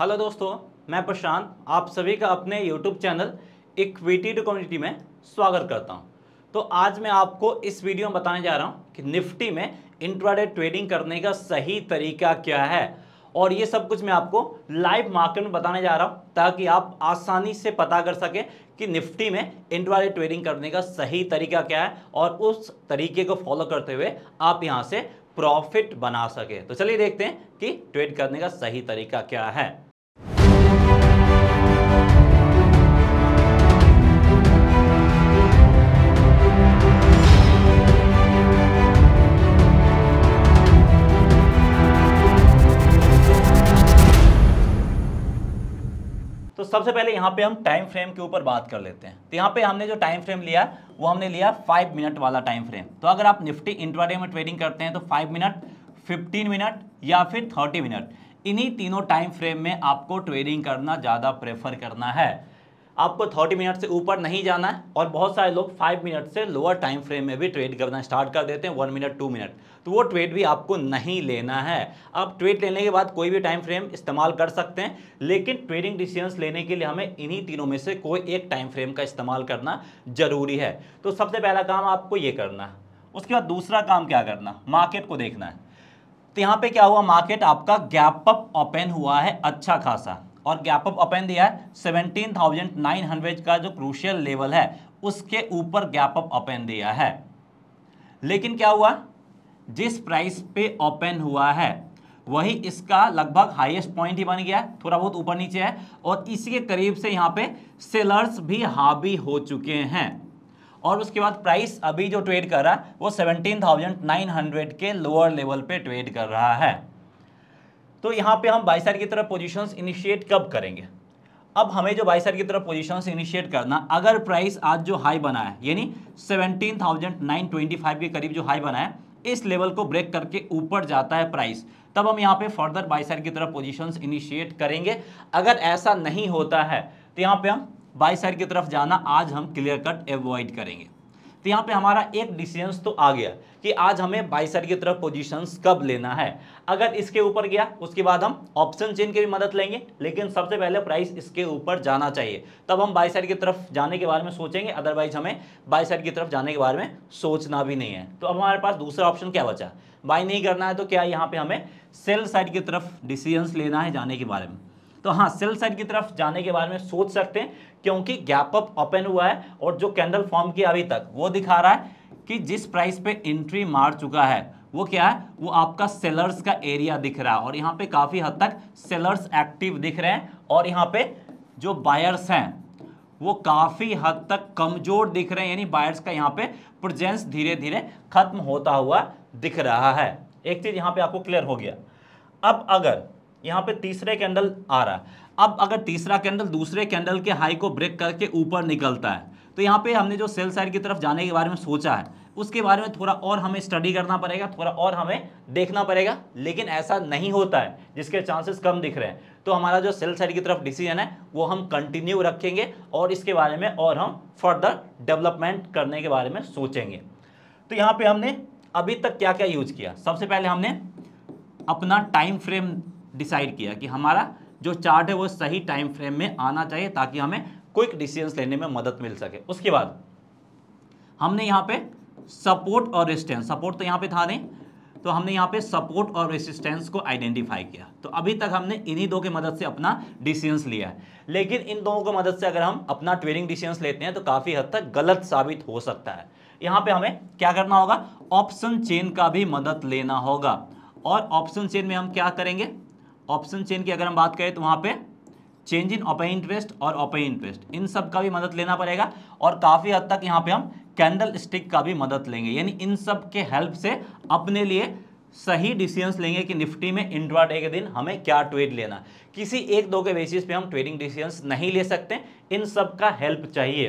Hello दोस्तों, मैं प्रशांत, आप सभी का अपने YouTube channel equity to community में स्वागत करता हूँ। तो आज मैं आपको इस वीडियो में बताने जा रहा हूँ कि निफ्टी में इंट्राडे ट्रेडिंग करने का सही तरीका क्या है। और ये सब कुछ मैं आपको लाइव मार्केट में बताने जा रहा हूँ, ताकि आप आसानी से पता कर सकें कि निफ्टी में इंट्राडे ट्रेडिंग करने का सही तरीका क्या है और उस तरीके को फॉलो करते हुए आप यहाँ से प्रॉफिट बना सके। तो चलिए देखते हैं कि ट्रेड करने का सही तरीका क्या है। सबसे पहले यहाँ पे हम टाइम फ्रेम के ऊपर बात कर लेते हैं। तो यहाँ पे हमने जो टाइम फ्रेम लिया, वो हमने लिया फाइव मिनट वाला टाइम फ्रेम तो अगर आप निफ्टी इंट्राडे में ट्रेडिंग करते हैं तो फाइव मिनट फिफ्टीन मिनट या फिर थर्टी मिनट इन्हीं तीनों टाइम फ्रेम में आपको ट्रेडिंग करना ज़्यादा प्रेफर करना है। आपको 30 मिनट से ऊपर नहीं जाना है और बहुत सारे लोग 5 मिनट से लोअर टाइम फ्रेम में भी ट्रेड करना स्टार्ट कर देते हैं वन मिनट टू मिनट तो वो ट्रेड भी आपको नहीं लेना है। आप ट्रेड लेने के बाद कोई भी टाइम फ्रेम इस्तेमाल कर सकते हैं, लेकिन ट्रेडिंग डिसीजंस लेने के लिए हमें इन्हीं तीनों में से कोई एक टाइम फ्रेम का इस्तेमाल करना ज़रूरी है। तो सबसे पहला काम आपको ये करना है। उसके बाद दूसरा काम क्या करना मार्केट को देखना है। तो यहाँ पे क्या हुआ? मार्केट आपका गैप अप ओपन हुआ है अच्छा खासा। और गैप अप ओपन दिया है 17,900 का जो क्रूशियल लेवल है उसके ऊपर गैप अप ओपन दिया है। लेकिन क्या हुआ? जिस प्राइस पे ओपन हुआ है वही इसका लगभग हाईएस्ट पॉइंट ही बन गया है थोड़ा बहुत ऊपर नीचे है और इसी के करीब से यहाँ पे सेलर्स भी हावी हो चुके हैं। और उसके बाद प्राइस अभी जो ट्रेड कर रहा है वो 17,900 के लोअर लेवल पे ट्रेड कर रहा है। तो यहाँ पे हम बाई साइड की तरफ़ पोजीशंस इनिशिएट कब करेंगे? अब हमें जो बाई साइड की तरफ़ पोजीशंस इनिशिएट करना अगर प्राइस आज जो हाई बना है यानी 17,925 के करीब जो हाई बना है इस लेवल को ब्रेक करके ऊपर जाता है प्राइस तब हम यहाँ पे फर्दर बाई साइड की तरफ़ पोजीशंस इनिशिएट करेंगे। अगर ऐसा नहीं होता है तो यहाँ पे हम बाई साइड की तरफ़ जाना आज हम क्लियर कट एवॉइड करेंगे। तो यहाँ पे हमारा एक डिसीज़न तो आ गया कि आज हमें साइड की तरफ़ पोजीशंस कब लेना है। अगर इसके ऊपर गया, उसके बाद हम ऑप्शन चेन की भी मदद लेंगे, लेकिन सबसे पहले प्राइस इसके ऊपर जाना चाहिए। तब हम साइड की तरफ़ जाने के बारे में सोचेंगे अदरवाइज़ हमें साइड की तरफ़ जाने के बारे में सोचना भी नहीं है। तो अब हमारे पास दूसरा ऑप्शन क्या बचा? बाई नहीं करना है तो क्या यहाँ पे हमें सेल साइड की तरफ़ डिसीजंस लेना है जाने के बारे में? तो हाँ सेल साइड की तरफ़ जाने के बारे में सोच सकते हैं, क्योंकि गैप अप ओपन हुआ है और जो कैंडल फॉर्म किया अभी तक, वो दिखा रहा है कि जिस प्राइस पे एंट्री मार चुका है, वो क्या है? वो आपका सेलर्स का एरिया दिख रहा है और यहाँ पे काफ़ी हद तक सेलर्स एक्टिव दिख रहे हैं और यहाँ पे जो बायर्स हैं, वो काफ़ी हद तक कमज़ोर दिख रहे हैं, यानी बायर्स का यहाँ पे प्रेजेंस धीरे धीरे खत्म होता हुआ दिख रहा है। एक चीज़ यहाँ पे आपको क्लियर हो गया। अब अगर यहाँ पे तीसरे कैंडल आ रहा है। अब अगर तीसरा कैंडल दूसरे कैंडल के हाई को ब्रेक करके ऊपर निकलता है तो यहाँ पे हमने जो सेल साइड की तरफ़ जाने के बारे में सोचा है, उसके बारे में थोड़ा और हमें स्टडी करना पड़ेगा, थोड़ा और हमें देखना पड़ेगा, लेकिन ऐसा नहीं होता है, जिसके चांसेस कम दिख रहे हैं। तो हमारा जो सेल साइड की तरफ़ डिसीज़न है, वो हम कंटिन्यू रखेंगे और इसके बारे में और हम फर्दर डेवलपमेंट करने के बारे में सोचेंगे। तो यहाँ पे हमने अभी तक क्या क्या यूज़ किया? सबसे पहले हमने अपना टाइम फ्रेम डिसाइड किया कि हमारा जो चार्ट है वो सही टाइम फ्रेम में आना चाहिए ताकि हमें क्विक डिसीजंस लेने में मदद मिल सके। उसके बाद हमने यहाँ पे सपोर्ट और रेजिस्टेंस सपोर्ट तो यहाँ पे था नहीं तो हमने यहाँ पे सपोर्ट और रेसिस्टेंस को आइडेंटिफाई किया। तो अभी तक हमने इन्हीं दो की मदद से अपना डिसीजंस लिया है। लेकिन इन दोनों की मदद से अगर हम अपना ट्रेडिंग डिसीजंस लेते हैं तो काफ़ी हद तक गलत साबित हो सकता है। यहाँ पे हमें क्या करना होगा? ऑप्शन चेन का भी मदद लेना होगा। और ऑप्शन चेन में हम क्या करेंगे? ऑप्शन चेन की अगर हम बात करें तो वहाँ पे चेंज इन ओपन इंटरेस्ट और ओपन इंटरेस्ट, इन सब का भी मदद लेना पड़ेगा और काफ़ी हद तक यहाँ पे हम कैंडल स्टिक का भी मदद लेंगे। यानी इन सब के हेल्प से अपने लिए सही डिसीजंस लेंगे कि निफ्टी में इंट्राडे के दिन हमें क्या ट्रेड लेना। किसी एक दो के बेसिस पे हम ट्रेडिंग डिसीजंस नहीं ले सकते, इन सब का हेल्प चाहिए।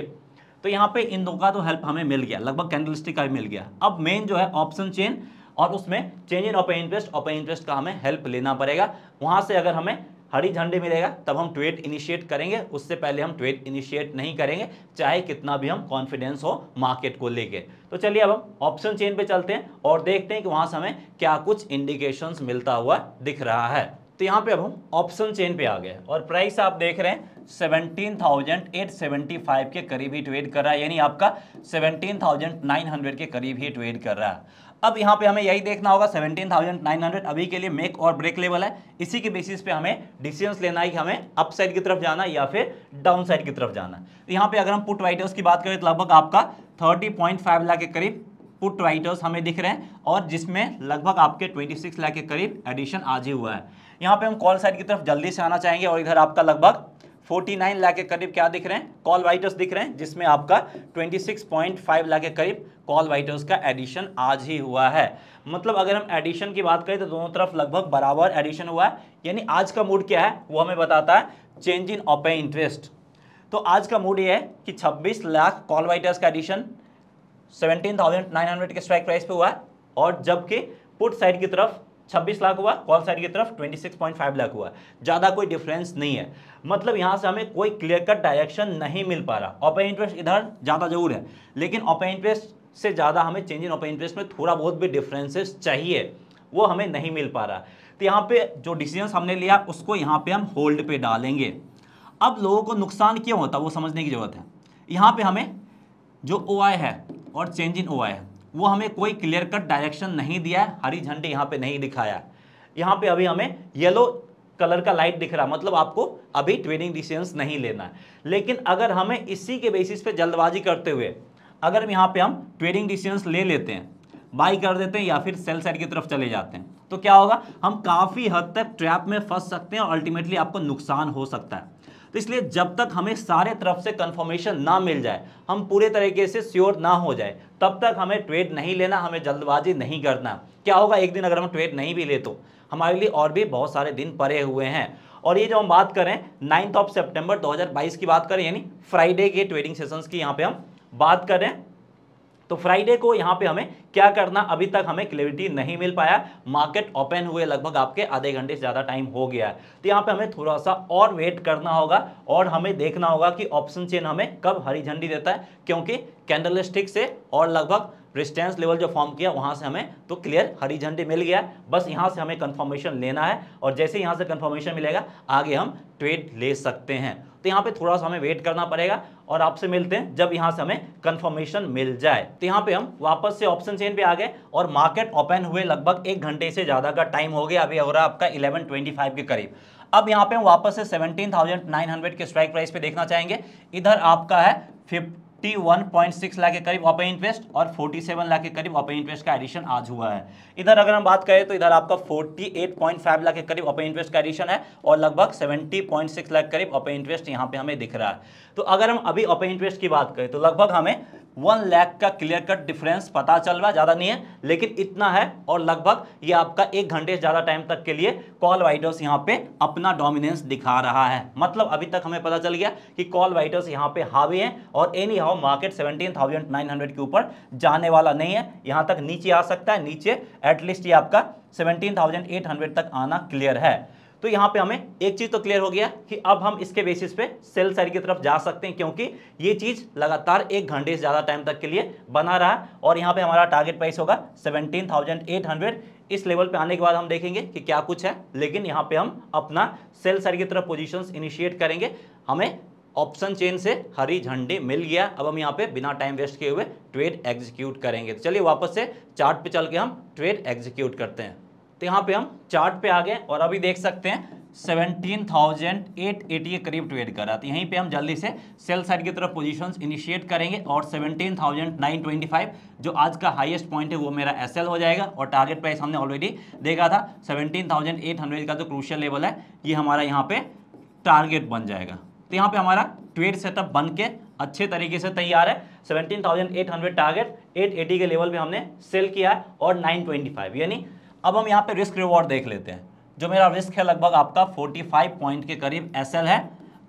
तो यहाँ पे इन दो का तो हेल्प हमें मिल गया, लगभग कैंडल स्टिक का भी मिल गया। अब मेन जो है ऑप्शन चेन और उसमें change in open interest open interest का हमें हेल्प लेना पड़ेगा। वहाँ से अगर हमें हरी झंडे मिलेगा तब हम ट्रेड इनिशिएट करेंगे। उससे पहले हम ट्रेड इनिशिएट नहीं करेंगे चाहे कितना भी हम कॉन्फिडेंस हो मार्केट को लेके। तो चलिए अब हम ऑप्शन चेन पे चलते हैं और देखते हैं कि वहाँ से हमें क्या कुछ इंडिकेशंस मिलता हुआ दिख रहा है। तो यहाँ पे अब हम ऑप्शन चेन पे आ गए और प्राइस आप देख रहे हैं 17,875 के करीब ही ट्रेड कर रहा है। यानी आपका 17,900 के करीब ही ट्रेड कर रहा है। अब यहाँ पे हमें यही देखना होगा 17,900 अभी के लिए मेक और ब्रेक लेवल है। इसी के बेसिस पे हमें डिसीजंस लेना है कि हमें अप साइड की तरफ़ जाना या फिर डाउन साइड की तरफ़ जाना तो यहाँ पे अगर हम पुट राइटर्स की बात करें तो लगभग आपका 30.5 लाख के करीब पुट राइटर्स हमें दिख रहे हैं और जिसमें लगभग आपके 26 लाख के करीब एडिशन आज ही हुआ है। यहाँ पे हम कॉल साइड की तरफ़ जल्दी से आना चाहेंगे और इधर आपका लगभग 49 लाख के करीब क्या दिख रहे हैं? कॉल वाइटर्स दिख रहे हैं जिसमें आपका 26.5 लाख के करीब कॉल वाइटर्स का एडिशन आज ही हुआ है। मतलब अगर हम एडिशन की बात करें तो दोनों तरफ़ लगभग बराबर एडिशन हुआ है। यानी आज का मूड क्या है? वो हमें बताता है चेंज इन ओपन इंटरेस्ट तो आज का मूड ये है कि 26 लाख कॉल वाइटर्स का एडिशन 17,900 के स्ट्राइक प्राइस पे हुआ है। और जबकि पुट साइड की तरफ़ 26 लाख हुआ कॉल साइड की तरफ़ 26.5 लाख हुआ। ज़्यादा कोई डिफरेंस नहीं है। मतलब यहाँ से हमें कोई क्लियर कट डायरेक्शन नहीं मिल पा रहा। ओपन इंटरेस्ट इधर ज़्यादा ज़रूर है, लेकिन ओपन इंटरेस्ट से ज़्यादा हमें चेंज इन ओपन इंटरेस्ट में थोड़ा बहुत भी डिफरेंसेस चाहिए, वो हमें नहीं मिल पा रहा। तो यहाँ पे जो डिसीज़न हमने लिया, उसको यहाँ पे हम होल्ड पे डालेंगे। अब लोगों को नुकसान क्यों होता, वो समझने की ज़रूरत है। यहाँ पे हमें जो ओआई है और चेंज इन ओ है वो हमें कोई क्लियर कट डायरेक्शन नहीं दिया है हरी झंडी यहाँ पे नहीं दिखाया। यहाँ पे अभी हमें येलो कलर का लाइट दिख रहा मतलब आपको अभी ट्रेडिंग डिसीजंस नहीं लेना है। लेकिन अगर हमें इसी के बेसिस पे जल्दबाजी करते हुए, अगर यहाँ पे हम ट्रेडिंग डिसीजंस ले लेते हैं बाई कर देते हैं या फिर सेल साइड की तरफ़ चले जाते हैं तो क्या होगा? हम काफ़ी हद तक ट्रैप में फंस सकते हैं और अल्टीमेटली आपको नुकसान हो सकता है। तो इसलिए जब तक हमें सारे तरफ़ से कंफर्मेशन ना मिल जाए, हम पूरे तरीके से श्योर ना हो जाए, तब तक हमें ट्रेड नहीं लेना, हमें जल्दबाजी नहीं करना। क्या होगा एक दिन अगर हम ट्रेड नहीं भी ले तो? हमारे लिए और भी बहुत सारे दिन परे हुए हैं। और ये जो हम बात करें नाइन्थ ऑफ़ सेप्टेम्बर 2022 की बात करें, यानी फ्राइडे के ट्रेडिंग सेशंस की यहाँ पर हम बात करें तो फ्राइडे को यहाँ पे हमें क्या करना, अभी तक हमें क्लियरिटी नहीं मिल पाया। मार्केट ओपन हुए लगभग आपके आधे घंटे से ज़्यादा टाइम हो गया है। तो यहाँ पे हमें थोड़ा सा और वेट करना होगा और हमें देखना होगा कि ऑप्शन चेन हमें कब हरी झंडी देता है, क्योंकि कैंडल स्टिक से और लगभग रिस्टेंस लेवल जो फॉर्म किया, वहाँ से हमें तो क्लियर हरी झंडी मिल गया बस यहाँ से हमें कंफर्मेशन लेना है और जैसे यहाँ से कंफर्मेशन मिलेगा, आगे हम ट्रेड ले सकते हैं। तो यहाँ पे थोड़ा सा हमें वेट करना पड़ेगा और आपसे मिलते हैं जब यहाँ से हमें कंफर्मेशन मिल जाए। तो यहाँ पे हम वापस से ऑप्शन चेन पे आ गए और मार्केट ओपन हुए लगभग एक घंटे से ज़्यादा का टाइम हो गया। अभी हो रहा है आपका 1125 के करीब। अब यहाँ पे हम वापस से 17,900 के स्ट्राइक प्राइस पे देखना चाहेंगे। इधर आपका है 51.6 लाख के करीब ओपन इंटरेस्ट और 47 लाख के करीब ओपन इंटरेस्ट का एडिशन आज हुआ है। इधर अगर हम बात करें तो इधर आपका 48.5 लाख के करीब ओपन इंटरेस्ट का एडिशन है और लगभग 70.6 लाख करीब ओपन इंटरेस्ट यहाँ पे हमें दिख रहा है। तो अगर हम अभी ओपन इंटरेस्ट की बात करें तो लगभग हमें वन लैख का क्लियर कट डिफरेंस पता चल रहा है, ज़्यादा नहीं है, लेकिन इतना है और लगभग ये आपका एक घंटे से ज़्यादा टाइम तक के लिए कॉल वाइटर्स यहाँ पे अपना डोमिनेंस दिखा रहा है। मतलब अभी तक हमें पता चल गया कि कॉल वाइटर्स यहाँ पे हावी हैं और एनी हाउ मार्केट 17,900 के ऊपर जाने वाला नहीं है यहाँ तक नीचे आ सकता है नीचे एटलीस्ट ये आपका 17,800 तक आना क्लियर है। तो यहाँ पे हमें एक चीज़ तो क्लियर हो गया कि अब हम इसके बेसिस पे सेल साइड की तरफ़ जा सकते हैं क्योंकि ये चीज़ लगातार एक घंटे से ज़्यादा टाइम तक के लिए बना रहा और यहाँ पे हमारा टारगेट प्राइस होगा 17,800 इस लेवल पे आने के बाद हम देखेंगे कि क्या कुछ है लेकिन यहाँ पे हम अपना सेल साइड की तरफ़ पोजिशन इनिशिएट करेंगे। हमें ऑप्शन चेन से हरी झंडी मिल गया। अब हम यहाँ पे बिना टाइम वेस्ट किए हुए ट्रेड एग्जीक्यूट करेंगे। तो चलिए वापस से चार्ट पे चल के हम ट्रेड एग्जीक्यूट करते हैं। तो यहाँ पे हम चार्ट पे आ गए और अभी देख सकते हैं 17,880 के करीब ट्रेड कर। रहा था यहीं पे हम जल्दी से सेल साइड की तरफ़ पोजीशंस इनिशिएट करेंगे और 17,925 जो आज का हाईएस्ट पॉइंट है वो मेरा एसएल हो जाएगा। और टारगेट प्राइस हमने ऑलरेडी देखा था 17,800 का जो क्रूशियल लेवल है ये हमारा यहाँ पे टारगेट बन जाएगा। तो यहाँ पे हमारा ट्रेड सेटअप बन के अच्छे तरीके से तैयार है। 17,800 टारगेट 880 के लेवल पे हमने सेल किया है और 925 यानी अब हम यहाँ पे रिस्क रिवॉर्ड देख लेते हैं। जो मेरा रिस्क है लगभग आपका 45 पॉइंट के करीब एसएल है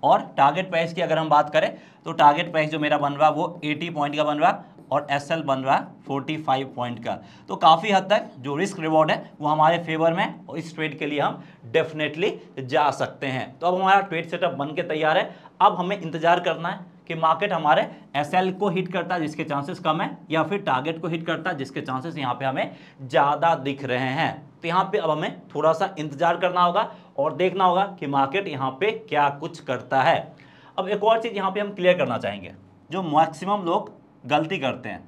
और टारगेट प्राइस की अगर हम बात करें तो टारगेट प्राइस जो मेरा बन रहा है वो 80 पॉइंट का बन रहा और SL बन रहा है 45 पॉइंट का। तो काफ़ी हद तक जो रिस्क रिवॉर्ड है, वो हमारे फेवर में और इस ट्रेड के लिए हम डेफिनेटली जा सकते हैं। तो अब हमारा ट्रेड सेटअप बन के तैयार है। अब हमें इंतज़ार करना है कि मार्केट हमारे SL को हिट करता है, जिसके चांसेस कम है, या फिर टारगेट को हिट करता है, जिसके चांसेस यहाँ पे हमें ज़्यादा दिख रहे हैं। तो यहाँ पे अब हमें थोड़ा सा इंतज़ार करना होगा और देखना होगा कि मार्केट यहाँ पे क्या कुछ करता है। अब एक और चीज़ यहाँ पे हम क्लियर करना चाहेंगे। जो मैक्सिमम लोग गलती करते हैं।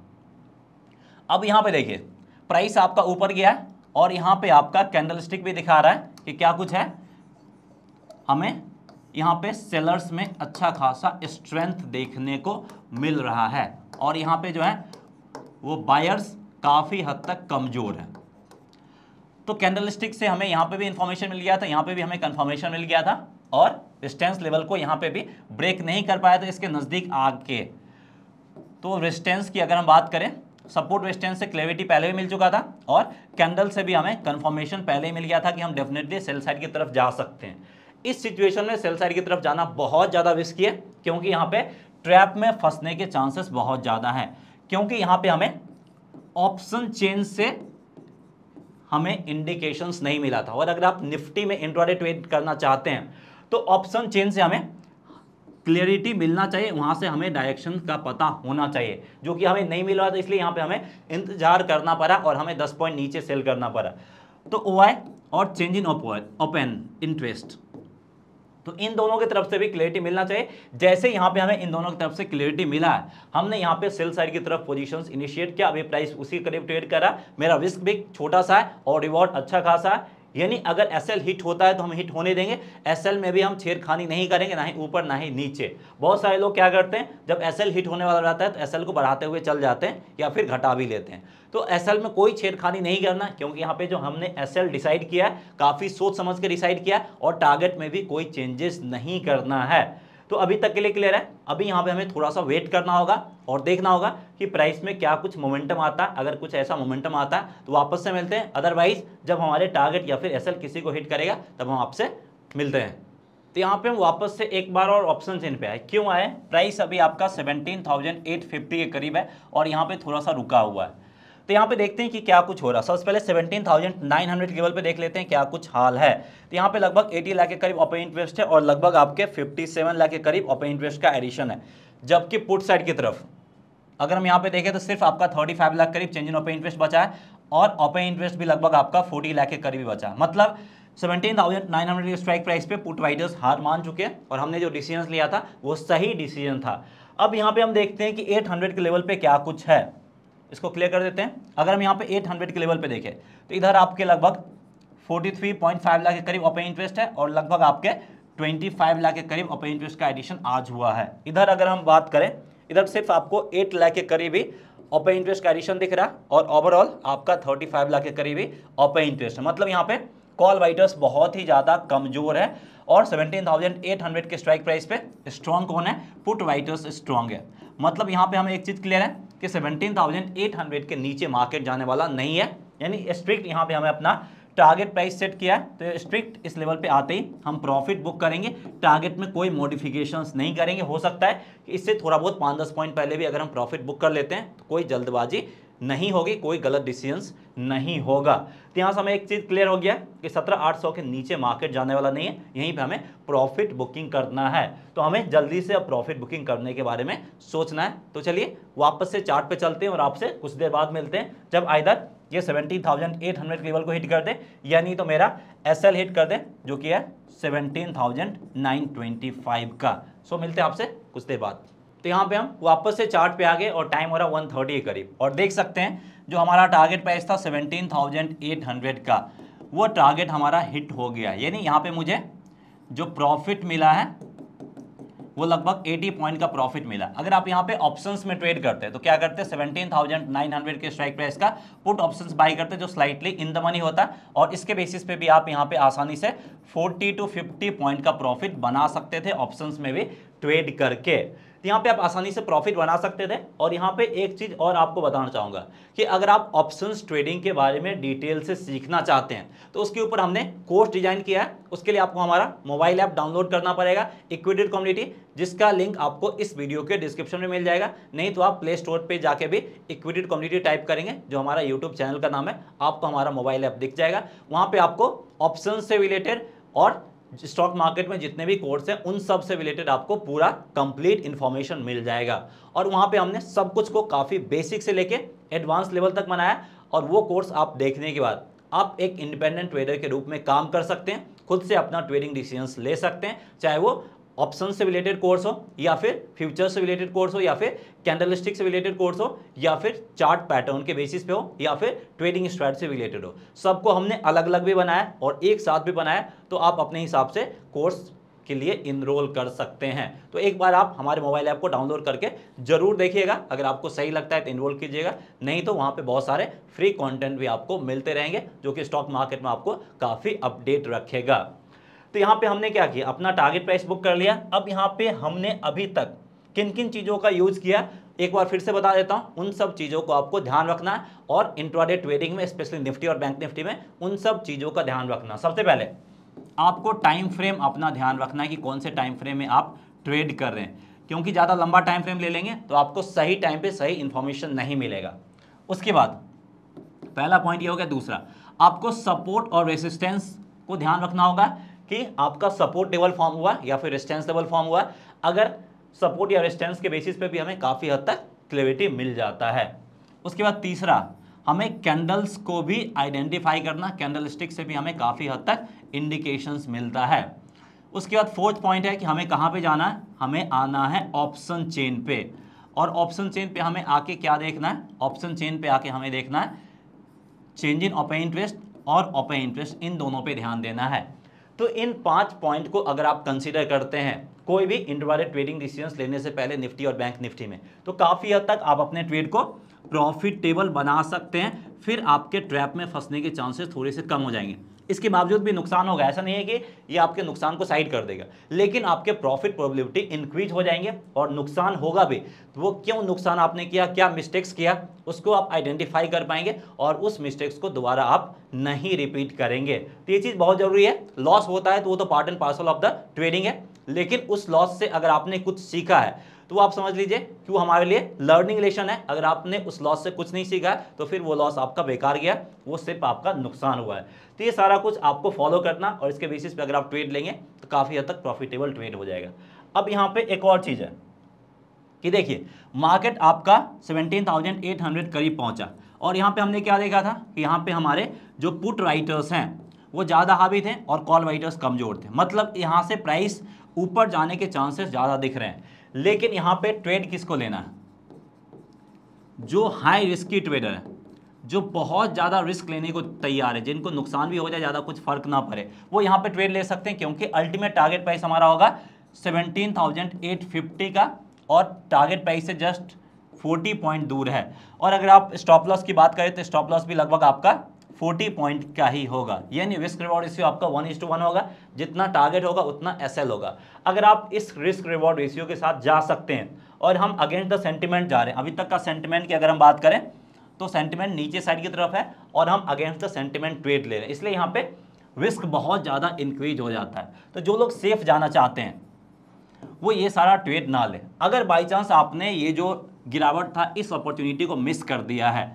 अब यहाँ पे देखिए प्राइस आपका ऊपर गया है और यहाँ पे आपका कैंडल स्टिक भी दिखा रहा है कि क्या कुछ है। हमें यहाँ पे सेलर्स में अच्छा खासा स्ट्रेंथ देखने को मिल रहा है और यहाँ पे जो है, वो बायर्स काफ़ी हद तक कमज़ोर है। तो कैंडल स्टिक से हमें यहाँ पे भी इंफॉर्मेशन मिल गया था, यहाँ पे भी हमें कंफर्मेशन मिल गया था और स्टेंस लेवल को यहाँ पे भी ब्रेक नहीं कर पाया था, इसके नज़दीक आके। तो रेजिस्टेंस की अगर हम बात करें सपोर्ट रेजिस्टेंस से क्लेविटी पहले भी मिल चुका था और कैंडल से भी हमें कंफर्मेशन पहले ही मिल गया था कि हम डेफिनेटली सेल साइड की तरफ़ जा सकते हैं। इस सिचुएशन में सेल साइड की तरफ़ जाना बहुत ज़्यादा रिस्की है, क्योंकि यहाँ पे ट्रैप में फंसने के चांसेस बहुत ज़्यादा हैं। क्योंकि यहाँ पे हमें ऑप्शन चेंज से हमें इंडिकेशंस नहीं मिला था। और अगर आप निफ्टी में इंट्राडे ट्रेड करना चाहते हैं तो ऑप्शन चेंज से हमें क्लियरिटी मिलना चाहिए, वहाँ से हमें डायरेक्शन का पता होना चाहिए। जो कि हमें नहीं मिल रहा था, इसलिए यहाँ पे हमें इंतज़ार करना पड़ा और हमें 10 पॉइंट नीचे सेल करना पड़ा। तो ओ और चेंज इन ओपन इंटरेस्ट तो इन दोनों की तरफ़ से भी क्लियरिटी मिलना चाहिए। जैसे यहाँ पे हमें इन दोनों की तरफ़ से क्लियरिटी मिला है हमने यहाँ पे सेल साइड की तरफ़ पोजीशंस इनिशिएट किया। अभी प्राइस उसी करीब ट्रेड करा। मेरा रिस्क भी छोटा सा है और रिवॉर्ड अच्छा खासा है। यानी अगर एसएल हिट होता है तो हम हिट होने देंगे। एसएल में भी हम छेड़खानी नहीं करेंगे, ना ही ऊपर, ना ही नीचे। बहुत सारे लोग क्या करते हैं, जब एसएल हिट होने वाला रहता है तो एसएल को बढ़ाते हुए चल जाते हैं या फिर घटा भी लेते हैं। तो एसएल में कोई छेड़खानी नहीं करना, क्योंकि यहाँ पे जो हमने एसएल डिसाइड किया है, काफ़ी सोच समझ के डिसाइड किया और टारगेट में भी कोई चेंजेस नहीं करना है। तो अभी तक के लिए क्लियर है? अभी यहाँ पे हमें थोड़ा सा वेट करना होगा और देखना होगा कि प्राइस में क्या कुछ मोमेंटम आता है। अगर कुछ ऐसा मोमेंटम आता है तो वापस से मिलते हैं। अदरवाइज़ जब हमारे टारगेट या फिर एसएल किसी को हिट करेगा, तब हम आपसे मिलते हैं। तो यहाँ पे हम वापस से एक बार और ऑप्शन इन पे आए। क्यों आए? प्राइस अभी आपका सेवनटीन थाउज़ेंड एट फिफ्टी के करीब है और यहाँ पे थोड़ा सा रुका हुआ है। तो यहाँ पे देखते हैं कि क्या कुछ हो रहा। है सबसे पहले seventeen thousand nine hundred level पे देख लेते हैं क्या कुछ हाल है। तो यहाँ पे लगभग एटी लाख के करीब ओपन इंटरेस्ट है और लगभग आपके फिफ्टी सेवन लाख के करीब ओपन इंटरेस्ट का एडिशन है। जबकि पुट साइड की तरफ़, अगर हम यहाँ पे देखें तो सिर्फ़ आपका थर्टी फाइव लाख करीब चेंज इन ओपन इंटरेस्ट बचा है और ओपन इंटरेस्ट भी लगभग आपका फोर्टी लाख के करीब बचा है। मतलब सेवनटीन थाउज़ेंड नाइन हंड्रेड के स्ट्राइक प्राइस पे पुट राइडर्स हार मान चुके हैं और हमने जो डिसीज़न लिया था, वो सही डिसीज़न था। अब यहाँ पे हम देखते हैं कि 800 के लेवल पे क्या कुछ है। इसको क्लियर कर देते हैं। अगर हम यहाँ पे 800 के लेवल पे देखें तो इधर आपके लगभग 43.5 लाख के करीब ओपन इंटरेस्ट है और लगभग आपके 25 लाख के करीब ओपन इंटरेस्ट का एडिशन आज हुआ है। इधर अगर हम बात करें इधर सिर्फ़ आपको 8 लाख के करीब ही ओपन इंटरेस्ट का एडिशन दिख रहा और ओवरऑल आपका 35 लाख के करीब ही ओपन इंटरेस्ट है। मतलब यहाँ पे कॉल वाइटर्स बहुत ही ज़्यादा कमज़ोर है और 17,800 के स्ट्राइक प्राइस पे स्ट्रॉन्ग कौन है? पुट राइटर्स स्ट्रॉन्ग है। मतलब यहाँ पे हमें एक चीज़ क्लियर है कि 17,800 के नीचे मार्केट जाने वाला नहीं है। यानी स्ट्रिक्ट यहाँ पे हमें अपना टारगेट प्राइस सेट किया है। तो स्ट्रिक्ट इस लेवल पे आते ही हम प्रॉफिट बुक करेंगे। टारगेट में कोई मॉडिफिकेशंस नहीं करेंगे। हो सकता है कि इससे थोड़ा बहुत पाँच दस पॉइंट पहले भी अगर हम प्रॉफिट बुक कर लेते हैं तो कोई जल्दबाजी नहीं होगी, कोई गलत डिसीजंस नहीं होगा। तो यहाँ से हमें एक चीज़ क्लियर हो गया कि सत्रह आठ सौ के नीचे मार्केट जाने वाला नहीं है, यहीं पे हमें प्रॉफिट बुकिंग करना है। तो हमें जल्दी से अब प्रॉफिट बुकिंग करने के बारे में सोचना है। तो चलिए, वापस से चार्ट पे चलते हैं और आपसे कुछ देर बाद मिलते हैं। जब आइधर ये seventeen thousand eight hundred level को हिट कर दे या नहीं तो मेरा एसएल हिट कर दे, जो कि है seventeen thousand nine twenty five का। सो मिलते हैं आपसे कुछ देर बाद। तो यहाँ पे हम वापस से चार्ट पे आ गए और टाइम हो रहा वन थर्टी के करीब। और देख सकते हैं जो हमारा टारगेट प्राइस था सेवनटीन थाउज़ेंड एट हंड्रेड का वो टारगेट हमारा हिट हो गया। यानी यहाँ पे मुझे जो प्रॉफिट मिला है वो लगभग 80 पॉइंट का प्रॉफिट मिला। अगर आप यहाँ पे ऑप्शंस में ट्रेड करते हैं तो क्या करते हैं? 17,900 के स्ट्राइक प्राइस का पुट ऑप्शंस बाय करते जो स्लाइटली इन द मनी होता है। और इसके बेसिस पे भी आप यहाँ पे आसानी से 40 टू 50 पॉइंट का प्रॉफिट बना सकते थे ऑप्शंस में भी ट्रेड करके। तो यहाँ पे आप आसानी से प्रॉफिट बना सकते थे और यहाँ पे एक चीज़ और आपको बताना चाहूँगा कि अगर आप ऑप्शंस ट्रेडिंग के बारे में डिटेल से सीखना चाहते हैं तो उसके ऊपर हमने कोर्स डिज़ाइन किया है। उसके लिए आपको हमारा मोबाइल ऐप डाउनलोड करना पड़ेगा इक्विटेड कम्युनिटी जिसका लिंक आपको इस वीडियो के डिस्क्रिप्शन में मिल जाएगा। नहीं तो आप प्ले स्टोर पर जाके भी इक्विटेड कम्युनिटी टाइप करेंगे, जो हमारा यूट्यूब चैनल का नाम है, आपको हमारा मोबाइल ऐप दिख जाएगा। वहाँ पर आपको ऑप्शन से रिलेटेड और स्टॉक मार्केट में जितने भी कोर्स हैं, उन सबसे रिलेटेड आपको पूरा कंप्लीट इन्फॉर्मेशन मिल जाएगा। और वहाँ पे हमने सब कुछ को काफ़ी बेसिक से लेके एडवांस लेवल तक बनाया और वो कोर्स आप देखने के बाद आप एक इंडिपेंडेंट ट्रेडर के रूप में काम कर सकते हैं, खुद से अपना ट्रेडिंग डिसीजंस ले सकते हैं, चाहे वो ऑप्शन से रिलेटेड कोर्स हो, या फिर फ्यूचर से रिलेटेड कोर्स हो, या फिर कैंडलस्टिक से रिलेटेड कोर्स हो, या फिर चार्ट पैटर्न के बेसिस पे हो, या फिर ट्रेडिंग स्ट्रैट से रिलेटेड हो। सबको हमने अलग अलग भी बनाया और एक साथ भी बनाया तो आप अपने हिसाब से कोर्स के लिए इनरोल कर सकते हैं। तो एक बार आप हमारे मोबाइल ऐप को डाउनलोड करके ज़रूर देखिएगा, अगर आपको सही लगता है तो इनरोल कीजिएगा, नहीं तो वहाँ पे बहुत सारे फ्री कंटेंट भी आपको मिलते रहेंगे, जो कि स्टॉक मार्केट में आपको काफ़ी अपडेट रखेगा। तो यहाँ पे हमने क्या किया? अपना टारगेट प्राइस बुक कर लिया। अब यहाँ पे हमने अभी तक किन किन चीज़ों का यूज़ किया? एक बार फिर से बता देता हूँ, उन सब चीज़ों को आपको ध्यान रखना है और इंट्राडे ट्रेडिंग में स्पेशली निफ्टी और बैंक निफ्टी में, उन सब चीज़ों का ध्यान रखना सबसे पहले, आपको टाइम फ्रेम अपना ध्यान रखना है कि कौन से टाइम फ्रेम में आप ट्रेड कर रहे हैं। क्योंकि ज़्यादा लंबा टाइम फ्रेम ले लेंगे तो आपको सही टाइम पे सही इन्फॉर्मेशन नहीं मिलेगा। उसके बाद, पहला पॉइंट ये हो गया दूसरा, आपको सपोर्ट और रेसिस्टेंस को ध्यान रखना होगा। कि आपका सपोर्ट लेवल फॉर्म हुआ या फिर रेजिस्टेंस लेवल फॉर्म हुआ। अगर सपोर्ट या रेजिस्टेंस के बेसिस पे भी हमें काफ़ी हद तक क्लियरिटी मिल जाता है। उसके बाद तीसरा, हमें कैंडल्स को भी आइडेंटिफाई करना कैंडल स्टिक से भी हमें काफ़ी हद तक इंडिकेशंस मिलता है। उसके बाद फोर्थ पॉइंट है कि हमें कहाँ पे जाना है? हमें आना है ऑप्शन चेन पे। और ऑप्शन चेन पे हमें आके क्या देखना है? ऑप्शन चेन पे आके हमें देखना है चेंज इन ओपन इंटरेस्ट और ओपन इंटरेस्ट इन दोनों पे ध्यान देना है। तो इन पाँच पॉइंट को अगर आप कंसीडर करते हैं, कोई भी इंटरवाले ट्रेडिंग डिसीज़न लेने से पहले निफ्टी और बैंक निफ्टी में तो काफ़ी हद तक आप अपने ट्रेड को प्रॉफिटेबल बना सकते हैं, फिर आपके ट्रैप में फंसने के चांसेस थोड़े से कम हो जाएँगे। इसके बावजूद भी नुकसान होगा। ऐसा नहीं है कि ये आपके नुकसान को साइड कर देगा, लेकिन आपके प्रॉफिट प्रोबेबिलिटी इंक्रीज हो जाएँगे और नुकसान होगा भी। तो वो क्यों नुकसान आपने किया, क्या मिस्टेक्स किया, उसको आप आइडेंटिफाई कर पाएँगे और उस मिस्टेक्स को दोबारा आप नहीं रिपीट करेंगे। तो ये चीज़ बहुत ज़रूरी है। लॉस होता है तो वो तो part and parcel of the trading है, लेकिन उस लॉस से अगर आपने कुछ सीखा है तो आप समझ लीजिए कि वो हमारे लिए लर्निंग लेशन है। अगर आपने उस लॉस से कुछ नहीं सीखा है तो फिर वो लॉस आपका बेकार गया वो सिर्फ़ आपका नुकसान हुआ है। तो ये सारा कुछ आपको फॉलो करना और इसके बेसिस पे अगर आप ट्रेड लेंगे तो काफ़ी हद तक प्रॉफिटेबल ट्रेड हो जाएगा। अब यहाँ पे एक और चीज़ है कि देखिए मार्केट आपका 17,800 करीब पहुँचा। और यहाँ पे हमने क्या देखा था कि यहाँ पे हमारे जो पुट राइटर्स हैं वो ज़्यादा हावी थे और कॉल राइटर्स कमज़ोर थे। मतलब यहाँ से प्राइस ऊपर जाने के चांसेस ज़्यादा दिख रहे हैं। लेकिन यहाँ पे ट्रेड किसको लेना है? जो हाई रिस्की ट्रेडर है जो बहुत ज़्यादा रिस्क लेने को तैयार है जिनको नुकसान भी हो जाए ज़्यादा कुछ फ़र्क ना पड़े वो यहाँ पे ट्रेड ले सकते हैं क्योंकि अल्टीमेट टारगेट प्राइस हमारा होगा 17,850 का और टारगेट प्राइस से जस्ट 40 पॉइंट दूर है। और अगर आप स्टॉप लॉस की बात करें तो स्टॉप लॉस भी लगभग आपका 40 पॉइंट का ही होगा। यानी रिस्क रिवॉर्ड रेशियो आपका वन इज़ टू वन होगा। जितना टारगेट होगा, उतना एसएल होगा। अगर आप इस रिस्क रिवॉर्ड रेशियो के साथ जा सकते हैं और हम अगेंस्ट द सेंटिमेंट जा रहे हैं, अभी तक का सेंटिमेंट की अगर हम बात करें तो सेंटिमेंट नीचे साइड की तरफ़ है और हम अगेंस्ट द सेंटिमेंट ट्रेड ले रहे हैं। इसलिए यहाँ पे रिस्क बहुत ज़्यादा इंक्रीज हो जाता है। तो जो लोग सेफ़ जाना चाहते हैं, वो ये सारा ट्रेड ना लें। अगर बाई चांस आपने ये जो गिरावट था, इस अपॉर्चुनिटी को मिस कर दिया है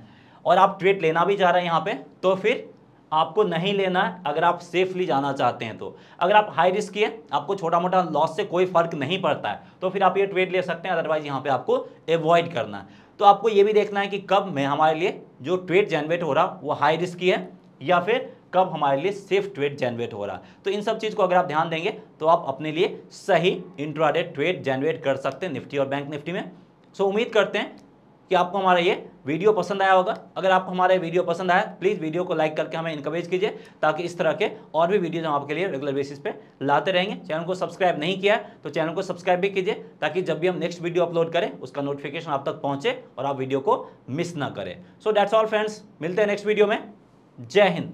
और आप ट्रेड लेना भी चाह रहे हैं यहाँ पे तो फिर आपको नहीं लेना है अगर आप सेफली जाना चाहते हैं तो। अगर आप हाई रिस्क है, आपको छोटा मोटा लॉस से कोई फ़र्क नहीं पड़ता है तो फिर आप ये ट्रेड ले सकते हैं अदरवाइज़ यहाँ पे आपको एवॉइड करना है। तो आपको ये भी देखना है कि कब में हमारे लिए जो ट्रेड जनरेट हो रहा, वो हाई रिस्क है, या फिर कब हमारे लिए सेफ़ ट्रेड जनरेट हो रहा तो इन सब चीज़ को अगर आप ध्यान देंगे तो आप अपने लिए सही इंट्राडे ट्रेड जनरेट कर सकते हैं, निफ्टी और बैंक निफ्टी में। सो उम्मीद करते हैं कि आपको हमारा ये वीडियो पसंद आया होगा। अगर आपको हमारा वीडियो पसंद आया प्लीज़ वीडियो को लाइक करके हमें इनकरेज कीजिए, ताकि इस तरह के और भी वीडियोज़ हम आपके लिए रेगुलर बेसिस पे लाते रहेंगे। चैनल को सब्सक्राइब नहीं किया तो चैनल को सब्सक्राइब भी कीजिए, ताकि जब भी हम नेक्स्ट वीडियो अपलोड करें, उसका नोटिफिकेशन आप तक पहुँचे और आप वीडियो को मिस ना करें। सो डैट्स ऑल फ्रेंड्स मिलते हैं नेक्स्ट वीडियो में। जय हिंद।